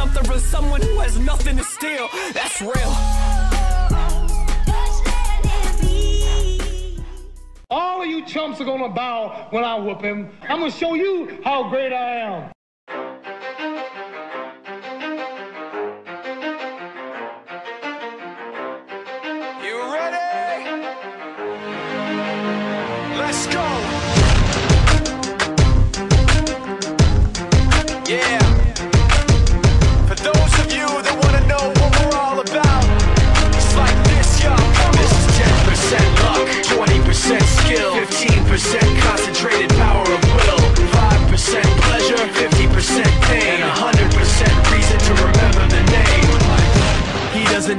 something from someone who has nothing to steal. That's real. All of you chumps are gonna bow when I whoop him. I'm gonna show you how great I am.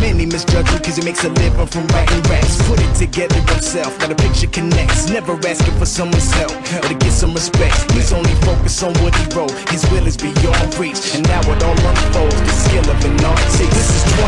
many misjudge him cause he makes a living from writing raps. Put it together himself, now a picture connects. Never asking for someone's help or to get some respect. He's only focused on what he wrote, his will is beyond reach. And now it all unfolds,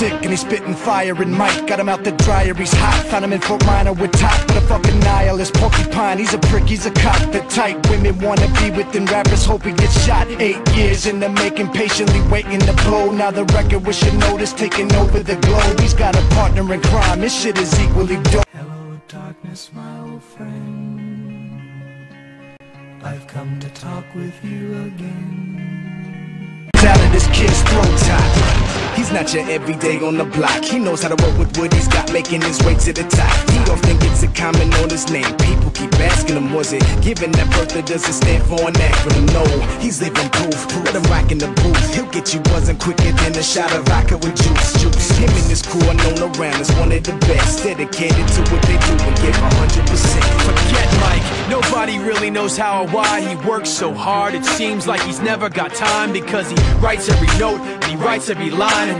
sick and he's spitting fire and Mike got him out the dryer, he's hot. Found him in Fort Minor with Tak, but a fucking nihilist porcupine. He's a prick, he's a cop The type women wanna be within rappers, hope he gets shot. Eight years in the making, patiently waiting to blow. Now the record with Shinoda's taking over the globe. He's got a partner in crime, this shit is equally dope. Hello, darkness, my old friend. I've come to talk with you again. Not your everyday on the block. He knows how to work with what he's got, making his way to the top. He often gets a comment on his name. People keep asking him, was it given that birth or does it stand for an acronym? No, he's living proof. Let him rock in the booth. He'll get you buzzing quicker than a shot of vodka with juice. Juice. Him and his crew are known around as one of the best. Dedicated to what they do and give 100%. Forget Mike, nobody really knows how or why he works so hard. It seems like he's never got time because he writes every note and he writes every line.